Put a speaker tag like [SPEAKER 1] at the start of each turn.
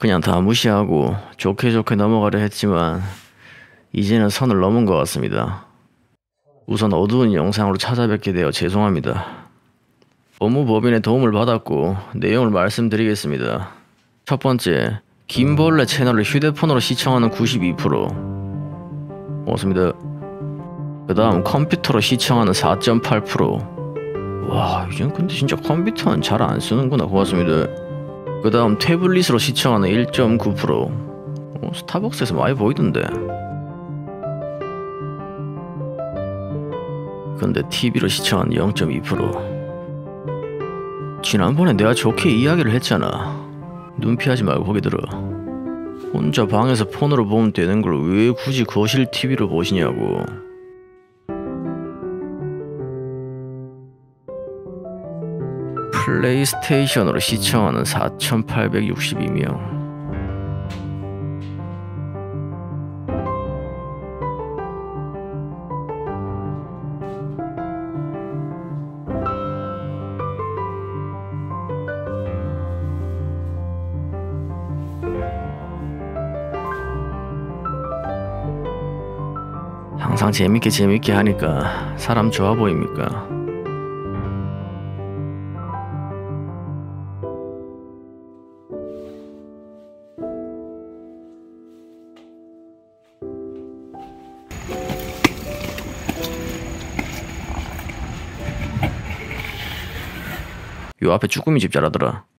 [SPEAKER 1] 그냥 다 무시하고 좋게 좋게 넘어가려 했지만 이제는 선을 넘은 것 같습니다. 우선 어두운 영상으로 찾아뵙게 되어 죄송합니다. 법무법인의 도움을 받았고 내용을 말씀드리겠습니다. 첫 번째, 김벌레 채널을 휴대폰으로 시청하는 92%. 고맙습니다. 그 다음 컴퓨터로 시청하는 4.8%. 와, 이젠 근데 진짜 컴퓨터는 잘 안 쓰는구나. 고맙습니다. 그 다음 태블릿으로 시청하는 1.9%. 어, 스타벅스에서 많이 보이던데. 근데 TV로 시청하는 0.2%. 지난번에 내가 좋게 이야기를 했잖아. 눈 피하지 말고 거기 들어. 혼자 방에서 폰으로 보면 되는 걸 왜 굳이 거실 TV로 보시냐고. 플레이스테이션으로 시청하는 4,862명. 항상 재밌게 재밌게 하니까 사람 좋아 보입니까? 요 앞에 쭈꾸미 집 잘하더라.